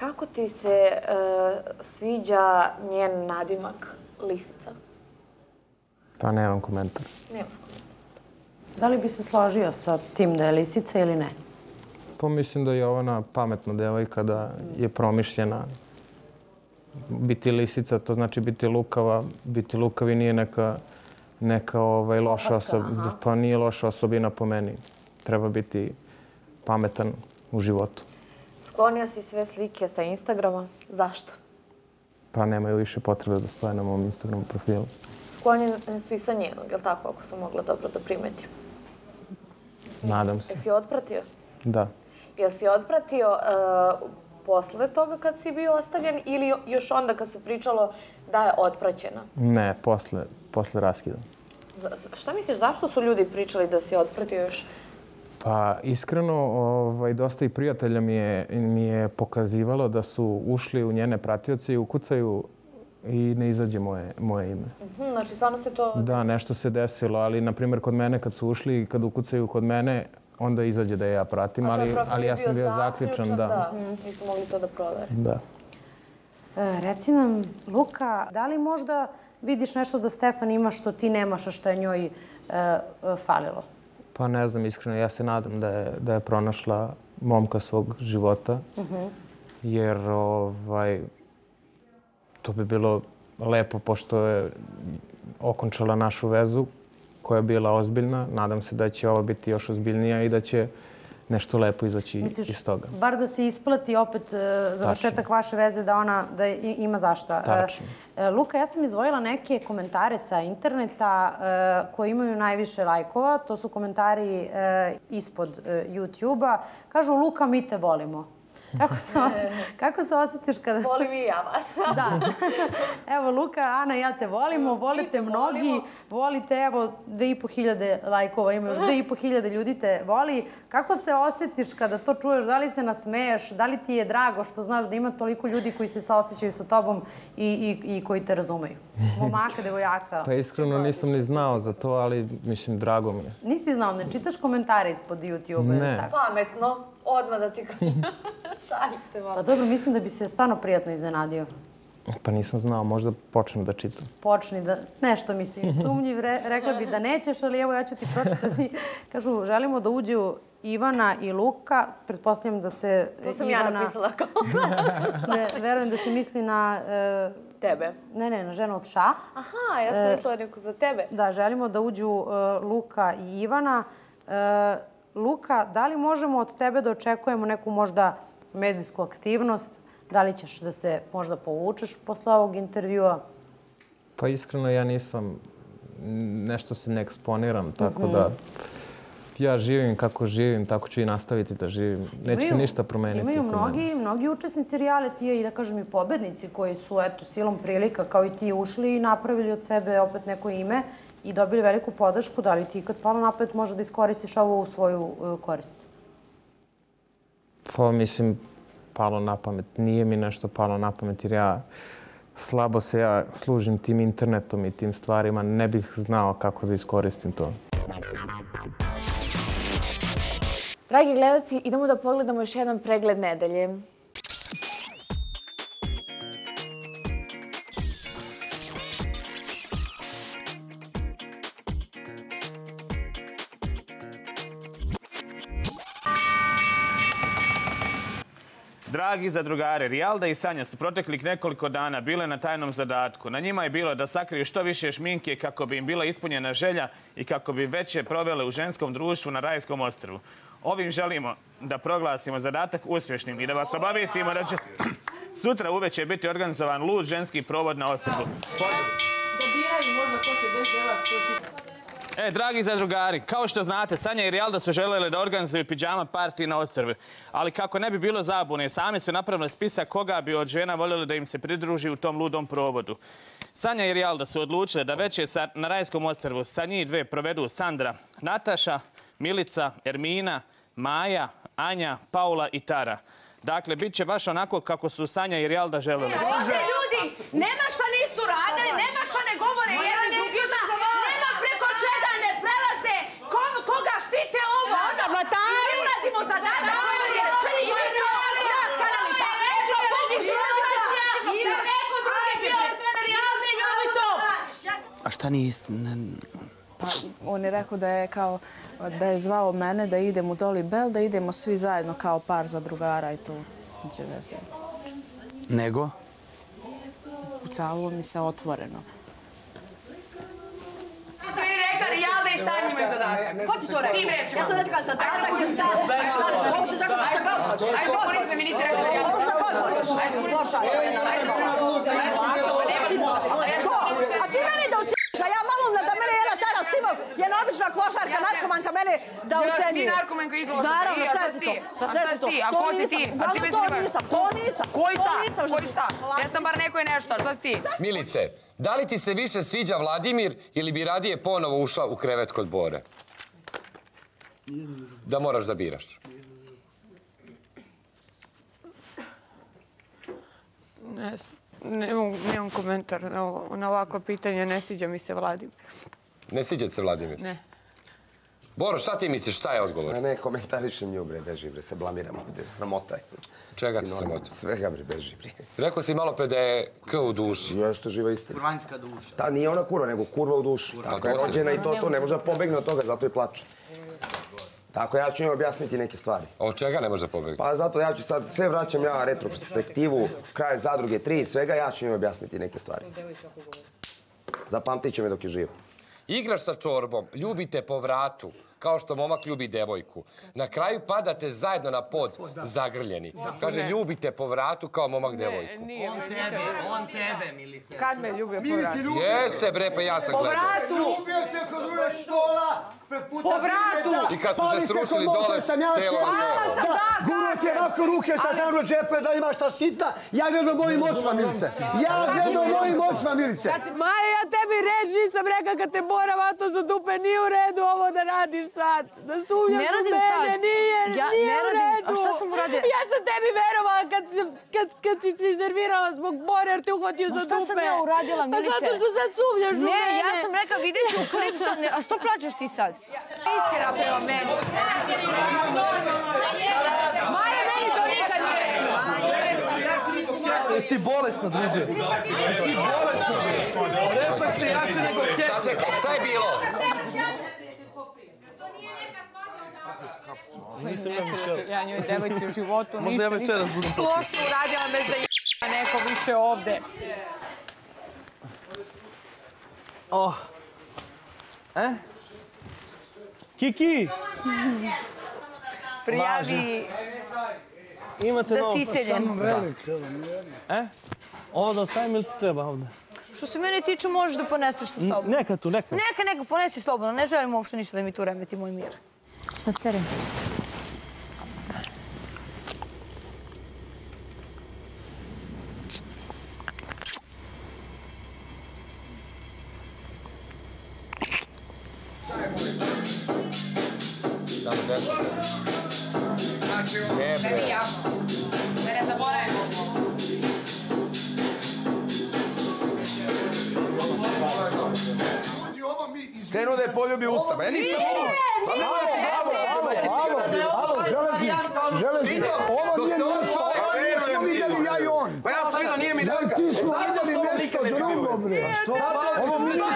Kako ti se sviđa njen nadimak Lisica? Pa nemam komentar. Nemaš komentar. Da li bi se složio sa tim da je Lisica ili ne? Pa mislim da je ona pametna devojka, da je promišljena. Biti lisica, to znači biti lukava. Biti lukavi nije neka, neka ovaj, loša osobina. Pa nije loša osobina po meni. Treba biti pametan u životu. Sklonio si sve slike sa Instagrama. Zašto? Pa nemaju više potrebe da stoje na mom Instagramu profilu. Sklonjen su i sa njenog, je li tako, ako sam mogla dobro da primetim? Nadam se. Jesi otpratio? Da. Jel si otpratio uh, posle toga kad si bio ostavljen ili još onda kad se pričalo da je otpraćena? Ne, posle, posle raskida. Šta misliš, zašto su ljudi pričali da si otpratio još? Pa iskreno, ovaj, dosta i prijatelja mi je, mi je pokazivalo da su ušli u njene pratioce i ukucaju i ne izađe moje, moje ime. Mhm, znači, stvarno se to... Da, nešto se desilo, ali, na primjer, kod mene, kad su ušli i kad ukucaju kod mene, onda izađe da ja pratim, ali, ali ja sam bio zaključan. Da, da. Mm, nisam mogli to da provere. Da. E, reci nam, Luka, da li možda vidiš nešto da Stefan ima što ti nemaš, a što je njoj e, e, falilo? Pa ne znam, iskreno, ja se nadam da je, da je pronašla momka svog života. Uh -huh. Jer ovaj, to bi bilo lepo, pošto je okončala našu vezu koja je bila ozbiljna. Nadam se da će ovo biti još ozbiljnija i da će nešto lepo izaći Misliš, iz toga. Bar da se isplati opet uh, završetak vaše veze da ona da ima zašta. E, Tačno. Uh, Luka, ja sam izvojila neke komentare sa interneta uh, koji imaju najviše lajkova. To su komentari ispod YouTube-a. Kažu, Luka, mi te volimo. Kako se, kako se osjetiš kada... Volim i ja vas. da. Evo, Luka, Ana, ja te volimo, volite mnogi, volite, evo, dve i po hiljade lajkova, ima još dve i po hiljade ljudi te voli. Kako se osjetiš kada to čuješ? Da li se nasmeješ? Da li ti je drago što znaš da ima toliko ljudi koji se saosjećaju sa tobom i, i, i koji te razumeju? Momaka, devojaka. Pa iskreno nisam ni znao za to, ali mislim, drago mi je. Nisi znao, ne čitaš komentare ispod YouTube-a? Ne. Pametno, odmah da ti kažem. Šalim se malo. Pa dobro, mislim da bi se stvarno prijatno iznenadio. Pa nisam znao, možda počnem da čitam. Počni da, nešto mislim, sumnjiv, re, rekla bi da nećeš, ali evo ja ću ti pročitati. Kažu, želimo da uđu Ivana i Luka, pretpostavljam da se To sam Ivana... ja napisala kao. ne, verujem da se misli na... Uh, tebe. Ne, ne, na ženu od ša. Aha, ja sam uh, mislila neko za tebe. Da, želimo da uđu uh, Luka i Ivana. Uh, Luka, da li možemo od tebe da očekujemo neku možda medijsku aktivnost? Da li ćeš da se možda povučeš posle ovog intervjua? Pa iskreno ja nisam, nešto se ne eksponiram, tako da mhm. ja živim kako živim, tako ću i nastaviti da živim. Neće se ništa promeniti. Imaju mnogi, mnogi učesnici realitija i da kažem i pobednici koji su eto, silom prilika kao i ti ušli i napravili od sebe opet neko ime i dobili veliku podršku. Da li ti kad palo napet možda da iskoristiš ovo u svoju uh, korist? Pa mislim, palo na pamet. Nije mi nešto palo na pamet jer ja slabo se ja služim tim internetom i tim stvarima. Ne bih znao kako da iskoristim to. Dragi gledalci, idemo da pogledamo još jedan pregled nedelje. Dragi zadrugare, Rijalda i Sanja su proteklih nekoliko dana bile na tajnom zadatku. Na njima je bilo da sakriju što više šminke kako bi im bila ispunjena želja i kako bi veće provele u ženskom društvu na Rajskom ostrvu. Ovim želimo da proglasimo zadatak uspješnim i da vas obavestimo da će sutra uveće biti organizovan lud ženski provod na ostrvu. Dobiraju možda ko će E, dragi zadrugari, kao što znate, Sanja i Rijalda su želeli da organizuju pijama partiji na ostrvi. Ali kako ne bi bilo zabune, sami su napravili spisak koga bi od žena voljeli da im se pridruži u tom ludom provodu. Sanja i Rijalda su odlučili da već je na Rajskom ostrvu sa njih dve provedu Sandra, Nataša, Milica, Ermina, Maja, Anja, Paula i Tara. Dakle, bit će baš onako kako su Sanja i Rijalda želeli. Može ljudi, nema šta nisu radili, nema šta ne govore jedni A šta nije istina? Pa, on je rekao da je kao da je zvao mene da idem u Dolly Bell, da idemo svi zajedno kao par za drugara i to. Nego? Ucalo mi se otvoreno. Imaju zadatak? Ko ti to rečima. Ja sam rekla zadatak je stav. Ovo se zakon šta god. Ajde, govorili ste mi nisi rekla da ja... Šta god hoćeš. Ajde, govorili Loša. Ajde, A ti meni da ucijeniš, a ja malo da mene jedna tada Simov, jedna obična klošarka, narkomanka mene da ucenjuje. Ti narkomanka i klošarka. Naravno, I, a sve si to. ti? Pa A sve si to. ti? A ko si ti? A Uglavnom čime se to nisam, to nisam. Koji šta? Koji. Jesam bar neko je nešto. Šta si ti? Milice, da li ti se više sviđa Vladimir ili bi radije ponovo ušla u krevet kod Bore? Da moraš da biraš. Ne, mogu, nemam komentar na, ovo, na ovako pitanje. Ne sviđa mi se Vladimir. Ne sviđa ti se Vladimir? Ne. Boro, šta ti misliš, šta je odgovor? Ne, ne, komentarišem nju, bre, beži, bre, se blamiram ovdje, sramota je. Čega ti sramota? Svega, bre, beži, bre. Rekao si malo pre da je K u duši. Jeste živa istina. Vanjska duša. Ta nije ona kurva, nego kurva u duši. Tako je rođena i to, to, ne može da pobegne od toga, zato i plače. Tako ja ću njoj objasniti neke stvari. Od čega ne može da pobegati? Pa zato ja ću sad, sve vraćam ja retrospektivu, kraj zadruge 3 i svega, ja ću njoj objasniti neke stvari. Zapamtit će me dok je živ. Igraš sa čorbom, ljubite po vratu, kao što momak ljubi devojku. Na kraju padate zajedno na pod, zagrljeni. Kaže, ljubite po vratu kao momak devojku. Nije me Tebe, on tebe, Milice. Kad me ljubio po vratu? Jeste, bre, pa ja sam Po gledao. vratu! Ljubite kod ove štola, Po vratu! I kad su se srušili dole, telo telo. Da, Gurate ovako ruke šta tamo u džepe da ima šta sita. Ja gledam mojim očima, Milice. Ja gledam mojim očima, Milice. Maja, ja tebi reč nisam rekla kad te Bora vato za dupe, nije u redu ovo da radiš sad. Da sumnjaš Ne u mene, sad. nije, Ja nije ne u radim. redu. A šta sam uradila? Ja sam tebi verovala kad, si, kad, kad si se iznervirala zbog Bora jer te uhvatio Ma za šta dupe. sam ja uradila, Pa Milice? zato što sad sumnjaš u Ne, mene. ja sam rekla, vidjet ću klip. sa- ne, A što plačeš ti sad? Iskrena prema meni. Maja, meni to nikad nije rekla. Jesi ti bolesna, druže? Jesi ti bolesna? Refleks je jači nego hek. Sačekaj, šta je bilo? Nisam ja Mišel. Ja njoj devojci u životu Možda ništa ja večeras nisam budem loše uradila me za j***a neko više ovde. Oh. E? Kiki! Prijavi Imate Da novo si iseljen. E? Ovo da ostavim ili ti treba ovde? Što se mene tiče, možeš da poneseš sa sobom. Neka tu, neka. Neka, neka, ponesi slobodno. Ne želim uopšte ništa da mi tu remeti moj mir. Na ceren. Krenuo da je poljubi usta, ba ja nisam ovo. Alo, alo, železnik, železnik. Ovo nije nešto, ovo nismo vidjeli ja i on. Pa ja sam vidio, nije mi Da danka. ti smo vidjeli nešto drugo, bre. Što Ovo mi nismo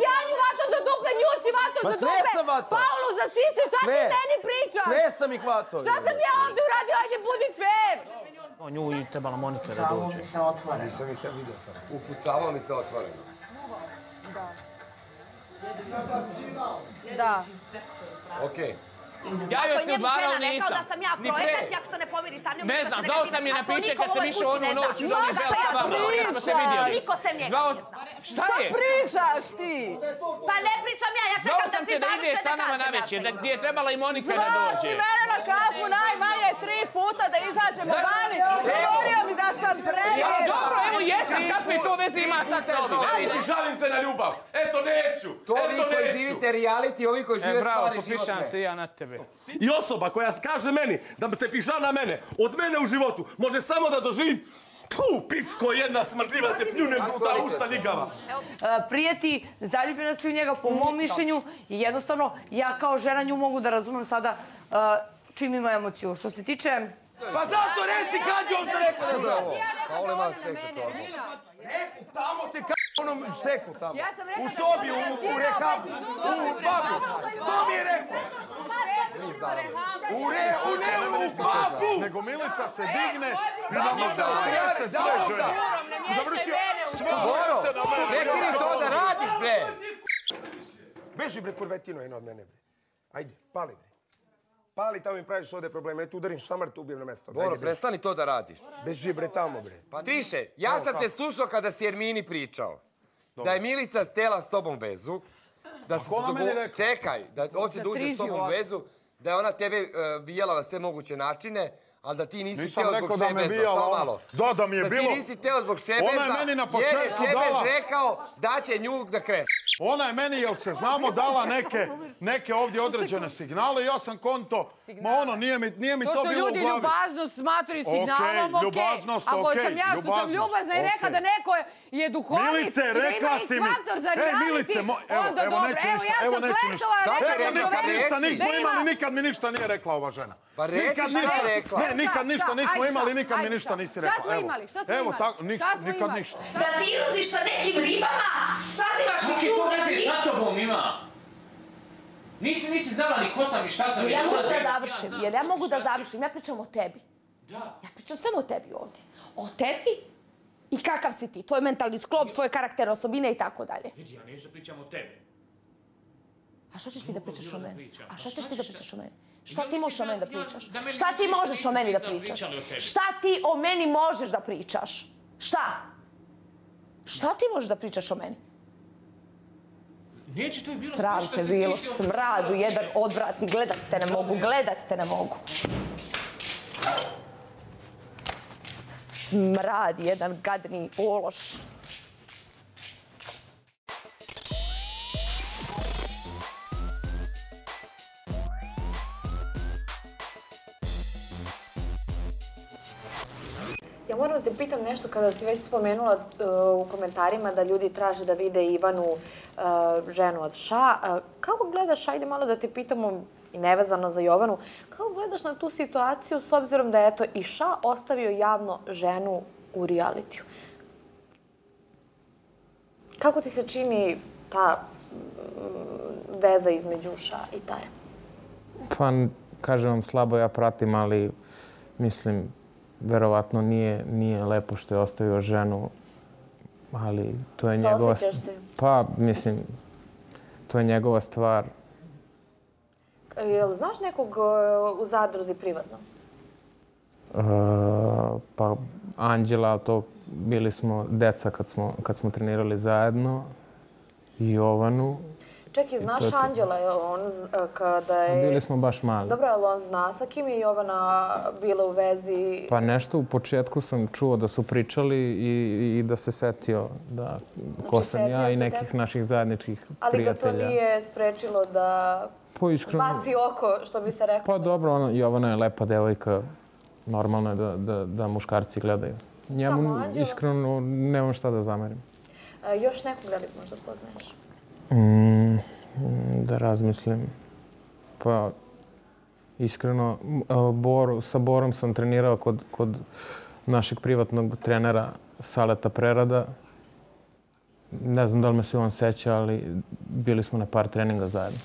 Sjanju vato za dupe, nju si vato za sve dupe. sam vatao. Paulu za sise, Sve. ti meni pričaš? Sve sam ih hvatao. Šta sam ja ovdje uradio, ajde budi sve. Nju i trebala Monika da dođe. Nisam ih ja vidio tamo. Upucavao mi se otvoreno. Da. Okej. Ja joj Ako je se njemu udvarao Kena rekao nisam. da sam ja projekat, jak se ne pomiri sa njom, Ne znam, zvao sam je na piće kad sam išao kući onu ne zna. noć u Donji Možda Bel ja sa to vama, pričam. kad smo se vidjeli. Niko sem njega Zvao... ne zna. Šta je? Pričaš ti? Pa ne pričam ja, ja Zvao čekam da svi završe da kažem na ja večer, šta da imam. gdje je trebala i Monika da Zvao dođe. si mene na kafu najmanje tri puta da izađemo vani. Govorio mi da sam Ja, prevjera. dobro, evo jesam, kakve to veze ima sad sa ovim? Žalim se na ljubav. Eto neću. To vi koji živite reality, ovi koji E, žive bravo, stvari popišam životne. se ja na tebe. I osoba koja kaže meni da se piša na mene, od mene u životu, može samo da doživim Puh, pičko jedna smrdljiva te pljunem u ta usta ljigava. E, prijeti, zaljubljena si u njega po mom mišljenju i jednostavno ja kao žena nju mogu da razumem sada e, čim ima emociju. Što se tiče... Pa zato reci kad je on to rekao da zna ovo. Paolo ima seks sa čovjekom. Tamo te k***o onom šteku tamo. Ja sam rekla u da sobi, u, u organizirao rehabu, bez u babu. To mi je rekao. U re, u ne, u babu. Nego Milica se digne i Da, da odnese da, sve žene. Završio sve Boro, odnese na mene. prekini to da radiš, bre! Beži bre kurvetino jedna od mene bre. Ajde, pali bre. Pali tamo mi praviš ovde probleme. Ja tu udarim šamar, tu ubijem na mesto. Boro, prestani to da radiš. Beži bre tamo bre. Pa Triše, ja Evo sam te slušao kada si Ermini pričao. Da je Milica stela s tobom vezu. Da se rekla? Čekaj, da hoće da uđe s tobom vezu. Da je ona tebe e, bijela na sve moguće načine. Ali da ti nisi Nisam teo zbog da Šebeza, bijala samo ona. malo. Da, da mi je Da bilo- ti nisi teo zbog Šebeza, Ona je meni na jer je Šebez dala- rekao da će nju da kres. Ona je meni, jel se znamo, dala neke, neke ovdje određene signale. Ja sam konto, ma ono, nije mi, nije mi to, To što bilo u ljudi glavi. ljubaznost smatraju signalom, okej. ljubaznost, Ako okej, sam ja što sam ljubaznost, ljubazna i rekla okej. da neko je duhovit Milice, i da rekla ima si mi. X-faktor za Ej, reality, Milice, mo- evo, onda evo, dobro. neću Evo, ja evo, sam neću ništa. Šta rekla da Pa meni- Ništa nismo imali, nikad mi ništa nije rekla ova žena. Pa reci nikad šta ništa, je rekla. Ne, nikad Šta, ništa šta, nismo imali, šta, nikad mi ništa šta. nisi Šta rekla. smo Evo. imali, šta smo Evo, imali? tako, Šta smo nikad ništa. Da ti izlaziš sa nekim ribama, sazivaš i tu ti... sa tobom ima? Nisi, nisi znala ni ko sam i šta sam. Ja mogu da završim, jer ja mogu da završim. Ja pričam o tebi. Da. Ja pričam samo o tebi ovdje. O tebi i kakav si ti, tvoj mentalni sklop, tvoje karakterne osobine i tako dalje. Vidi, ja neću da pričam o tebi. A šta ćeš ti da pričaš o meni? A Pa šta ćeš ti da pričaš o meni? Šta ti možeš o meni da pričaš? Šta ti možeš o meni da pričaš? Šta ti o meni možeš da pričaš? Šta? Šta ti možeš da pričaš o meni? Neće, to je bilo Sram te ti- bilo, smradu, jedan odvratni, gledat te ne mogu, gledat te ne mogu. Smrad, jedan gadni ološ. Ja moram da te pitam nešto kada si već spomenula uh, u komentarima da ljudi traže da vide Ivanu uh, E, ženu od Ša. E, kako gledaš, ajde malo da te pitamo i nevezano za Jovanu, kako gledaš na tu situaciju s obzirom da je eto i Ša ostavio javno ženu u realitiju? Kako ti se čini ta mm, veza između Ša i Tare? Pa, kažem vam, slabo ja pratim, ali mislim, verovatno nije, nije lepo što je ostavio ženu, ali to je njegova... Se? Pa, mislim, to je njegova stvar. Jel znaš nekog uh, u zadruzi privatno? E, pa, Anđela, ali to bili smo deca kad smo, kad smo trenirali zajedno. Jovanu. Čekaj, to znaš je to. Anđela, je on z- kada je... Bili smo baš mali. Dobro, ali on zna sa kim je Jovana bila u vezi? Pa nešto u početku sam čuo da su pričali i, i da se setio da ko sam setio ja i nekih tebe. naših zajedničkih Ali ga to prijatelja. nije sprečilo da Pa iskreno, baci oko, što bi se reklo. pa dobro, ona, Jovana je lepa devojka, normalno je da, da, da muškarci gledaju. Njemu Samo Anđela? iskreno nemam šta da zamerim. A, još nekog da li možda poznaješ? Mm, da razmislim. Pa, iskreno, e, Bor, sa Borom sam trenirao kod, kod našeg privatnog trenera Saleta Prerada. Ne znam da li me se on seća, ali bili smo na par treninga zajedno.